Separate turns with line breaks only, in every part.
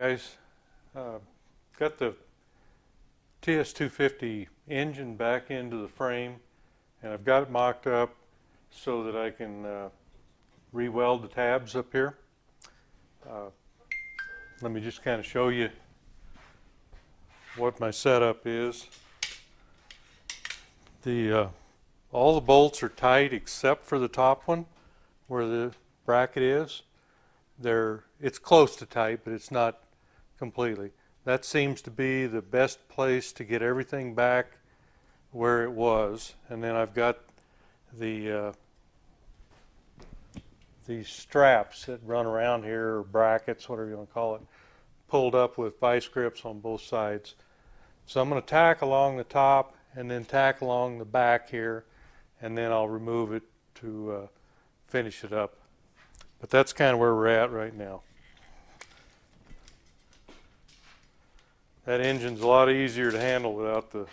Guys, uh, got the TS250 engine back into the frame and I've got it mocked up so that I can uh, re-weld the tabs up here. Uh, let me just kind of show you what my setup is. The uh, all the bolts are tight except for the top one where the bracket is. They're it's close to tight, but it's not completely. That seems to be the best place to get everything back where it was. And then I've got the uh, these straps that run around here, or brackets, whatever you want to call it, pulled up with vice grips on both sides. So I'm going to tack along the top and then tack along the back here, and then I'll remove it to uh, finish it up. But that's kind of where we're at right now. That engine's a lot easier to handle without the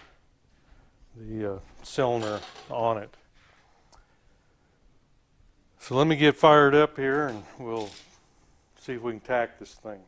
the uh, cylinder on it. So let me get fired up here and we'll see if we can tack this thing.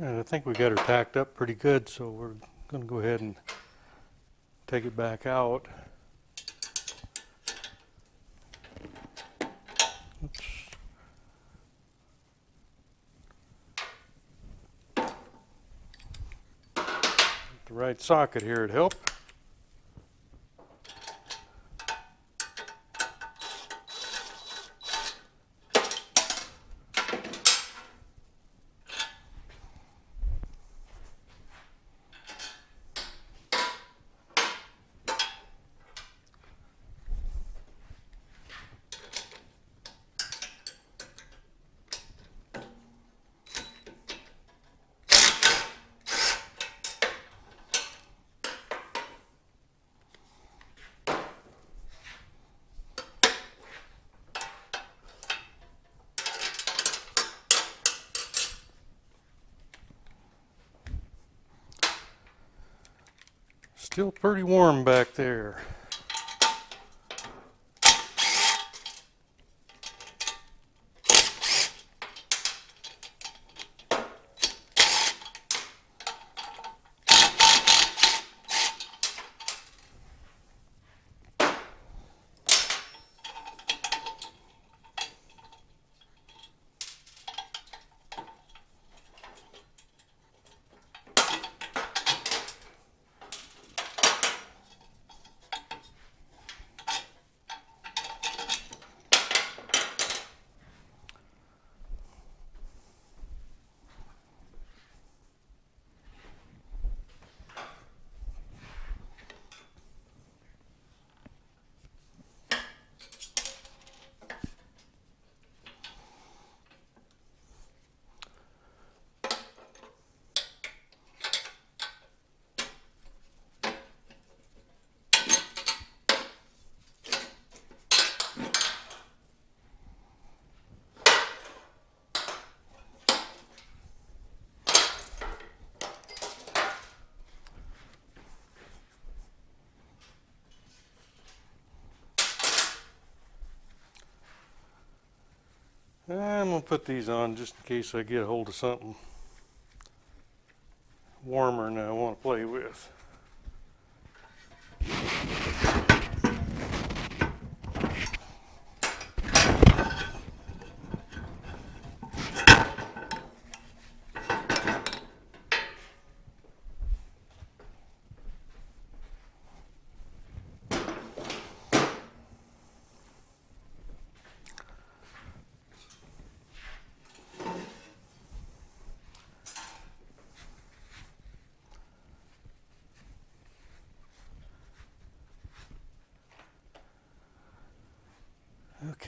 I think we got her tacked up pretty good, so we're going to go ahead and take it back out. Oops. The right socket here would help. Still pretty warm back there. I'm gonna put these on just in case I get a hold of something warmer than I want to play with.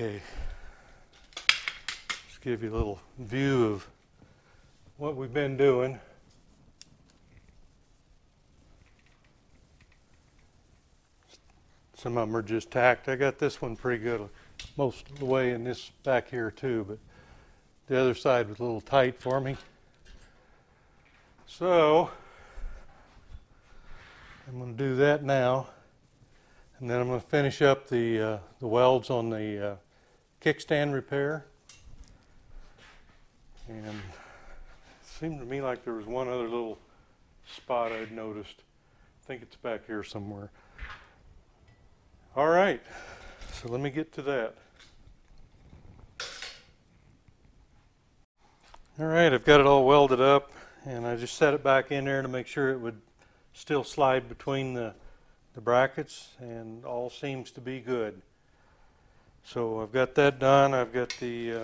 Okay. Just give you a little view of what we've been doing. Some of them are just tacked. I got this one pretty good most of the way in this back here too, but the other side was a little tight for me. So I'm going to do that now. And then I'm going to finish up the, uh, the welds on the uh, kickstand repair. And it seemed to me like there was one other little spot I'd noticed. I think it's back here somewhere. All right, so let me get to that. All right, I've got it all welded up and I just set it back in there to make sure it would still slide between the the brackets and all seems to be good. So I've got that done. I've got the uh,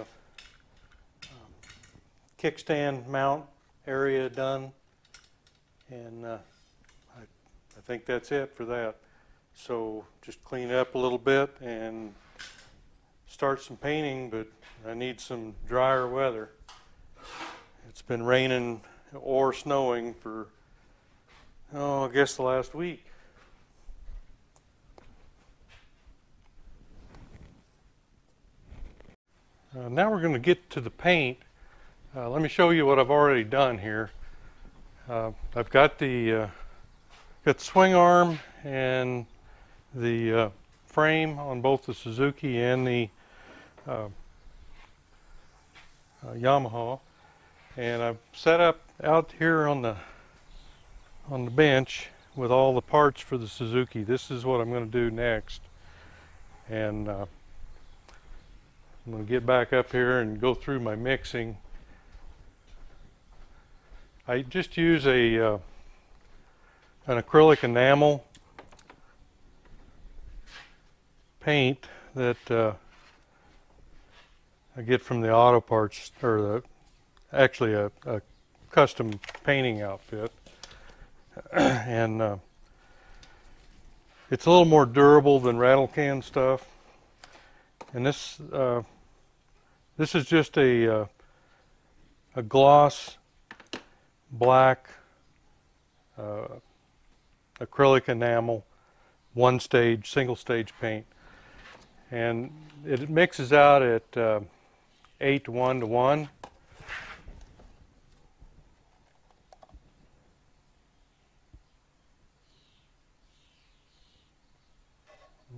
um, kickstand mount area done and uh, I, I think that's it for that. So just clean up a little bit and start some painting, but I need some drier weather. It's been raining or snowing for, oh, I guess the last week. Uh, now we're going to get to the paint. Uh, let me show you what I've already done here. Uh, I've got the uh, got the swing arm and the uh, frame on both the Suzuki and the uh, Yamaha, and I've set up out here on the on the bench with all the parts for the Suzuki. This is what I'm going to do next. And I'm going to get back up here and go through my mixing. I just use a uh, an acrylic enamel paint that uh, I get from the auto parts or the actually a, a custom painting outfit and uh, it's a little more durable than rattle can stuff and this uh, this is just a uh, a gloss black uh, acrylic enamel one stage single stage paint. And it mixes out at uh, 8 to 1 to 1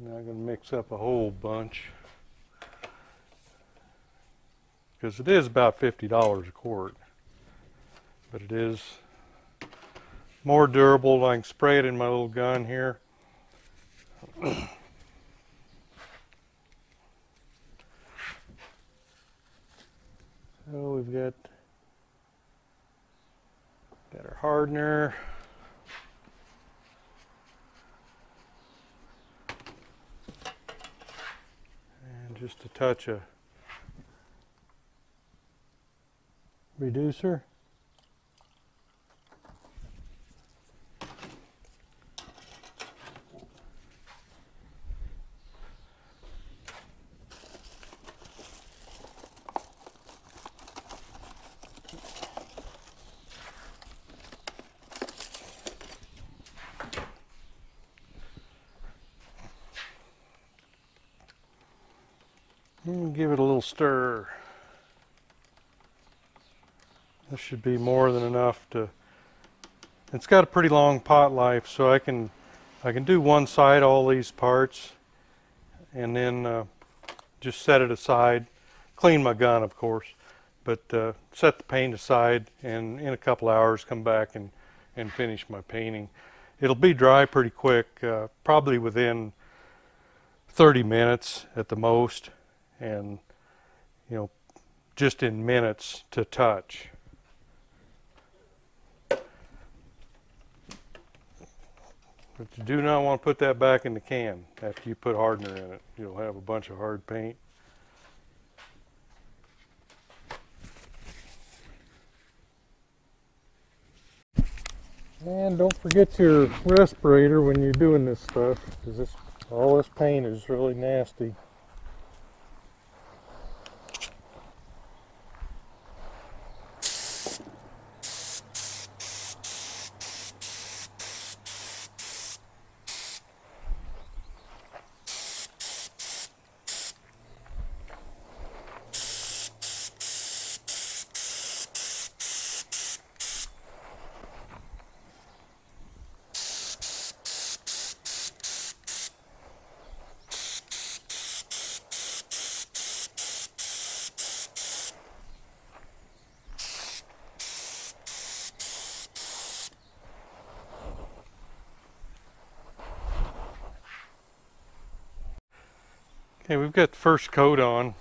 Now I'm going to mix up a whole bunch because it is about $50 a quart. But it is more durable. I can spray it in my little gun here. So we've got got our hardener. And just a touch of reducer. Hmm, give it a little stir. This should be more than enough to. It's got a pretty long pot life, so I can I can do one side all these parts, and then uh, just set it aside. Clean my gun, of course, but uh, set the paint aside, and in a couple hours come back and and finish my painting. It'll be dry pretty quick, uh, probably within 30 minutes at the most and you know just in minutes to touch. But you do not want to put that back in the can after you put hardener in it. You'll have a bunch of hard paint. And don't forget your respirator when you're doing this stuff because all this paint is really nasty. Okay, we've got the first coat on,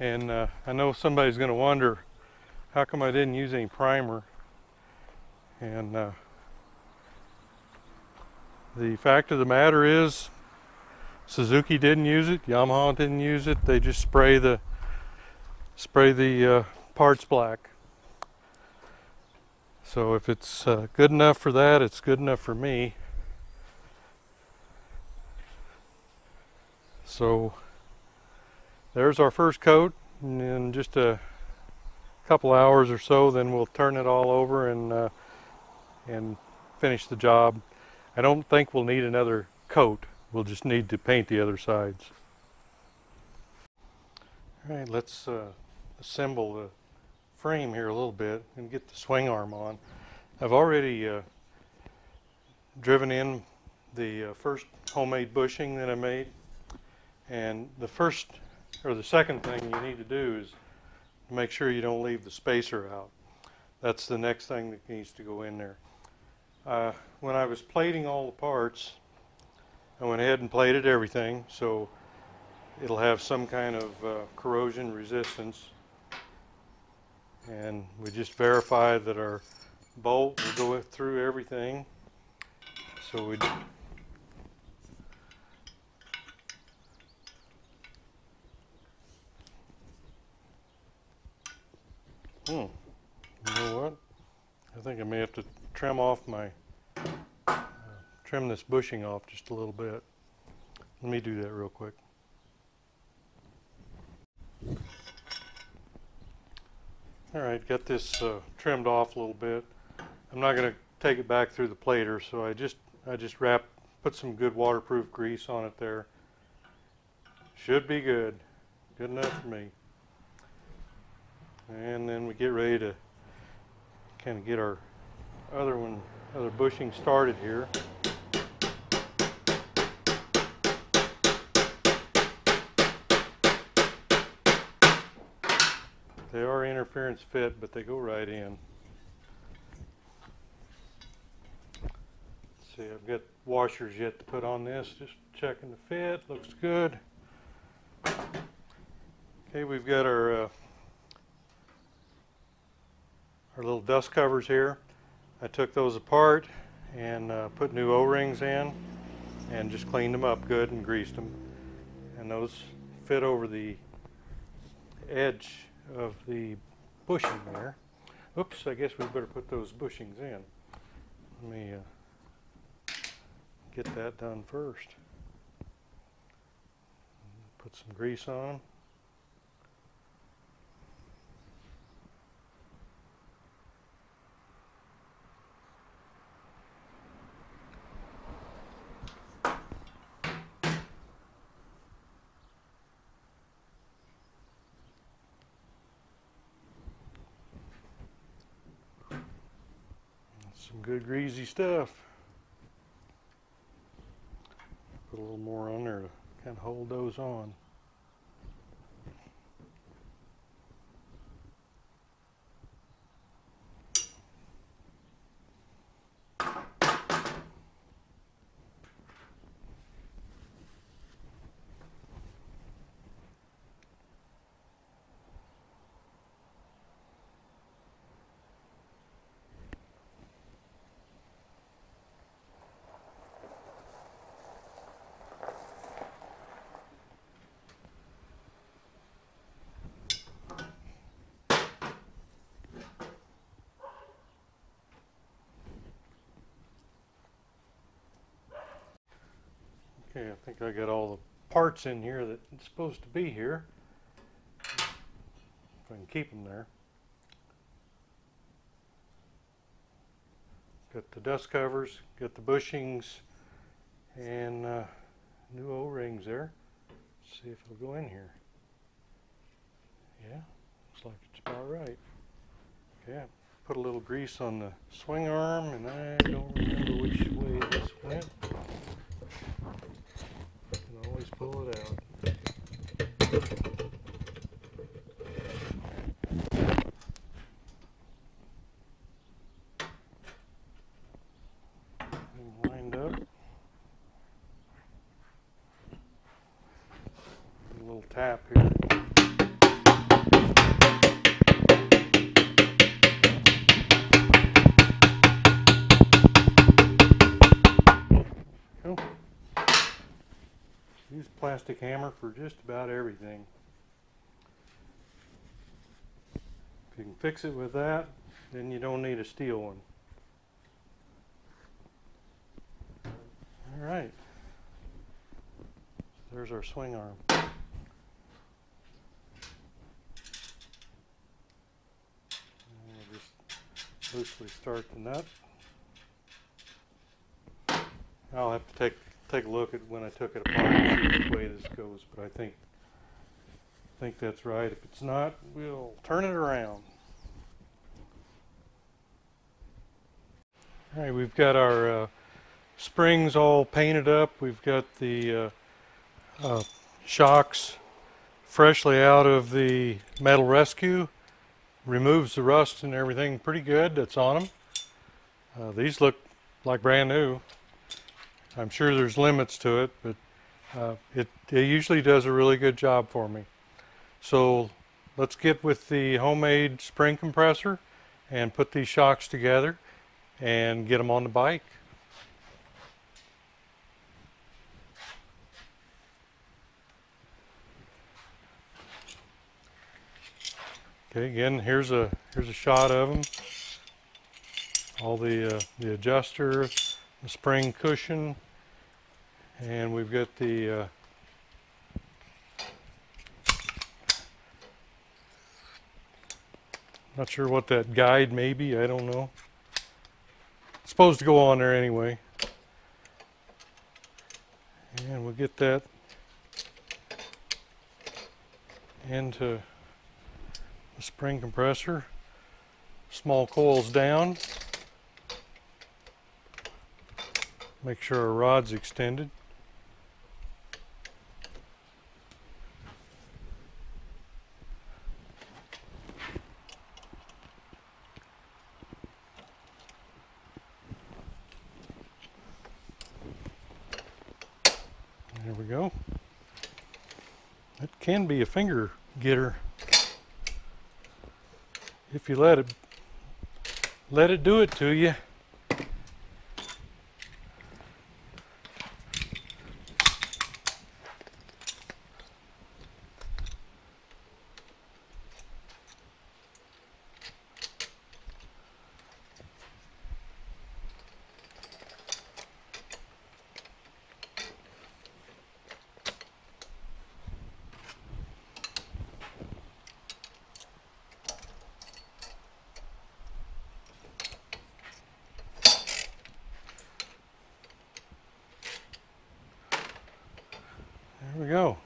and uh, I know somebody's going to wonder how come I didn't use any primer. And uh, the fact of the matter is, Suzuki didn't use it, Yamaha didn't use it. They just spray the spray the uh, parts black. So if it's uh, good enough for that, it's good enough for me. So there's our first coat and in just a couple hours or so then we'll turn it all over and uh, and finish the job. I don't think we'll need another coat. We'll just need to paint the other sides. All right, let's uh, assemble the frame here a little bit and get the swing arm on. I've already uh, driven in the uh, first homemade bushing that I made and the first or the second thing you need to do is make sure you don't leave the spacer out. That's the next thing that needs to go in there. Uh, when I was plating all the parts, I went ahead and plated everything so it'll have some kind of uh, corrosion resistance. And we just verify that our bolt will go through everything. So we Hmm. You know what? I think I may have to trim off my, uh, trim this bushing off just a little bit. Let me do that real quick. All right, got this uh, trimmed off a little bit. I'm not going to take it back through the plater, so I just I just wrap, put some good waterproof grease on it there. Should be good, good enough for me. And then we get ready to kind of get our other one, other bushing started here. They are interference fit, but they go right in. Let's see, I've got washers yet to put on this, just checking the fit, looks good. Okay, we've got our uh, our little dust covers here. I took those apart and uh, put new O-rings in and just cleaned them up good and greased them. And those fit over the edge of the bushing there. Oops, I guess we better put those bushings in. Let me uh, get that done first. Put some grease on. Some good greasy stuff. Put a little more on there to kind of hold those on. Okay, I think I got all the parts in here that's supposed to be here. If I can keep them there. Got the dust covers, got the bushings, and uh, new O-rings there. Let's see if it'll go in here. Yeah, looks like it's about right. Okay, put a little grease on the swing arm, and I don't remember which way this went pull it out. Hammer for just about everything. If you can fix it with that, then you don't need a steel one. All right. There's our swing arm. And we'll just loosely start the nut. I'll have to take take a look at when I took it apart goes, but I think think that's right. If it's not, we'll turn it around. All right, we've got our uh, springs all painted up. We've got the uh, uh, shocks freshly out of the metal rescue removes the rust and everything pretty good that's on them. Uh, these look like brand new. I'm sure there's limits to it, but uh, it, it usually does a really good job for me. So let's get with the homemade spring compressor and put these shocks together and get them on the bike. Okay, again, here's a here's a shot of them. All the uh, the adjuster, the spring cushion, and we've got the uh, not sure what that guide may be. I don't know. It's supposed to go on there anyway. And we'll get that into the spring compressor. Small coils down. Make sure our rod's extended. There we go. It be a finger getter if you let it let it do it to you. There we go.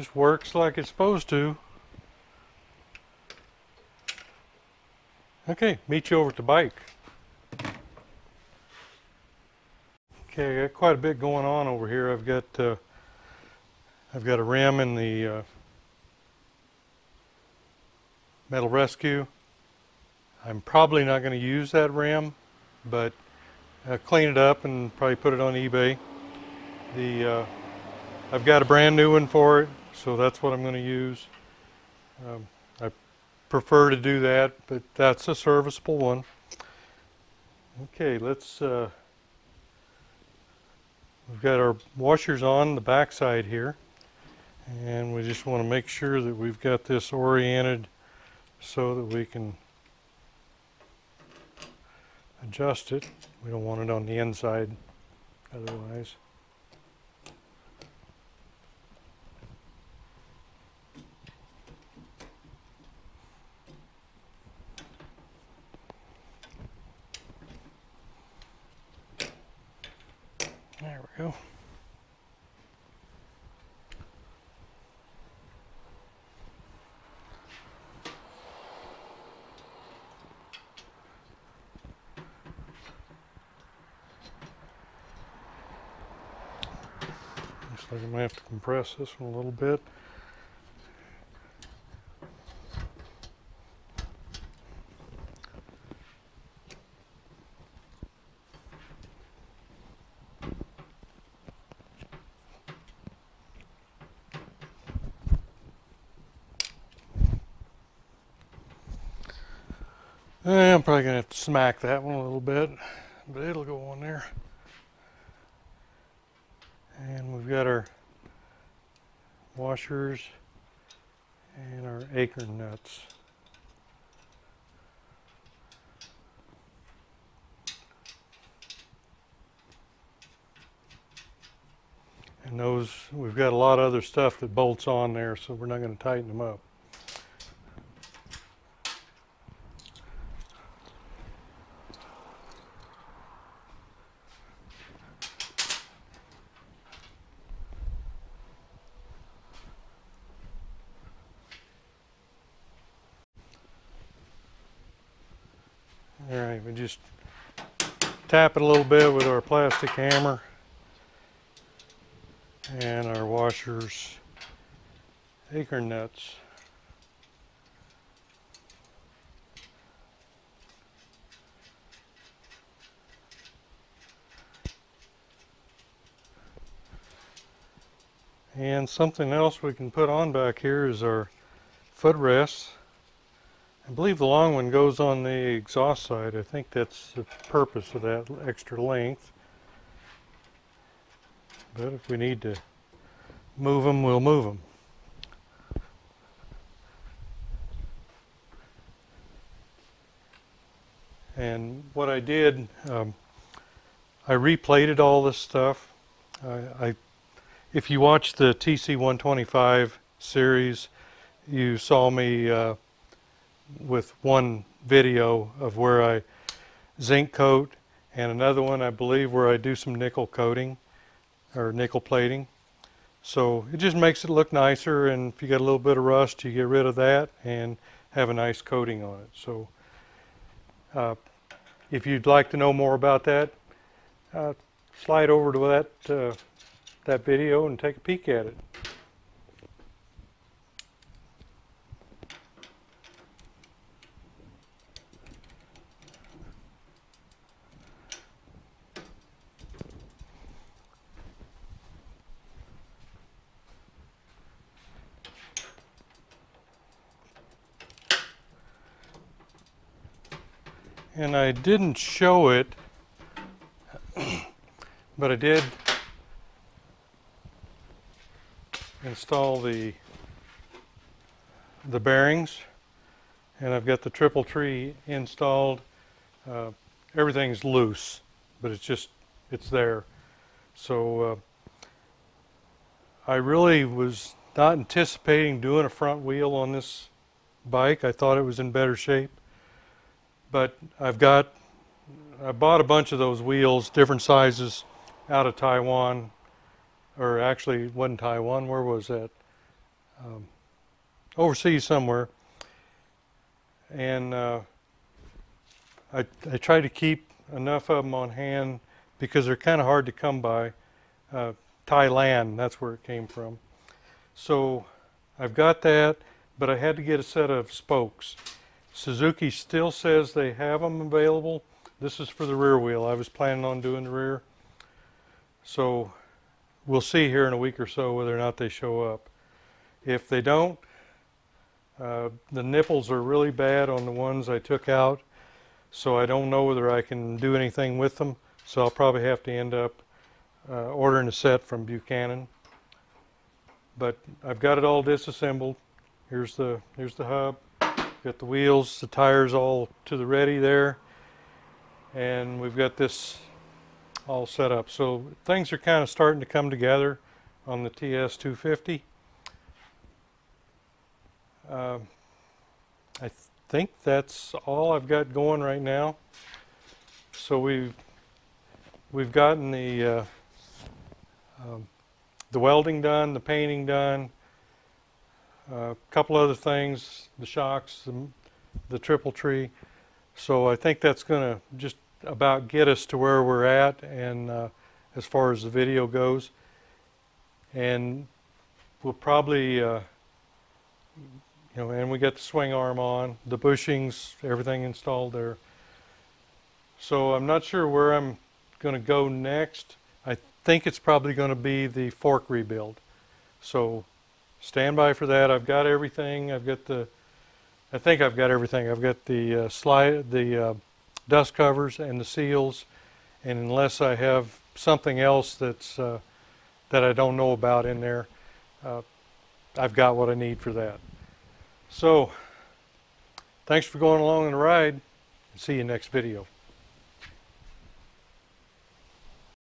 Just works like it's supposed to. Okay, meet you over at the bike. Okay, I got quite a bit going on over here. I've got uh, I've got a rim in the uh, Metal Rescue. I'm probably not going to use that rim, but uh, clean it up and probably put it on eBay. The uh, I've got a brand new one for it, so that's what I'm going to use. Um, I prefer to do that, but that's a serviceable one. Okay, let's. Uh, we've got our washers on the back side here, and we just want to make sure that we've got this oriented so that we can adjust it. We don't want it on the inside otherwise. There we go. Looks like I might have to compress this one a little bit. Eh, I'm probably gonna have to smack that one a little bit, but it'll go on there. And we've got our washers and our acorn nuts. And those, we've got a lot of other stuff that bolts on there, so we're not going to tighten them up. just tap it a little bit with our plastic hammer and our washers acorn nuts. And something else we can put on back here is our footrest. I believe the long one goes on the exhaust side. I think that's the purpose of that extra length. But if we need to move them, we'll move them. And what I did, um, I replated all this stuff. I, I, if you watch the TC125 series, you saw me uh, with one video of where I zinc coat and another one I believe where I do some nickel coating or nickel plating. So it just makes it look nicer and if you got a little bit of rust you get rid of that and have a nice coating on it. So uh, if you'd like to know more about that, uh, slide over to that uh, that video and take a peek at it. And I didn't show it, but I did install the the bearings, and I've got the triple tree installed. Uh, everything's loose, but it's just it's there. So uh, I really was not anticipating doing a front wheel on this bike. I thought it was in better shape but I've got I bought a bunch of those wheels, different sizes, out of Taiwan, or actually wasn't Taiwan. Where was that? Um, overseas somewhere. And uh, I I try to keep enough of them on hand because they're kind of hard to come by. Uh, Thailand, that's where it came from. So I've got that, but I had to get a set of spokes. Suzuki still says they have them available. This is for the rear wheel. I was planning on doing the rear. So we'll see here in a week or so whether or not they show up. If they don't, uh, the nipples are really bad on the ones I took out, so I don't know whether I can do anything with them. So I'll probably have to end up uh, ordering a set from Buchanan. But I've got it all disassembled. Here's the here's the hub. Got the wheels, the tires all to the ready there. And we've got this all set up. So things are kind of starting to come together on the TS 250. Uh, I th think that's all I've got going right now. So we've we've gotten the uh, um, the welding done, the painting done, a couple other things, the shocks, the, the triple tree. So I think that's going to just about get us to where we're at and uh, as far as the video goes. And we'll probably, uh, you know, and we got the swing arm on, the bushings, everything installed there. So I'm not sure where I'm going to go next. I think it's probably going to be the fork rebuild. So stand by for that. I've got everything. I've got the, I think I've got everything. I've got the uh, slide, the uh, dust covers and the seals, and unless I have something else that's uh, that I don't know about in there, uh, I've got what I need for that. So, thanks for going along on the ride. See you next video.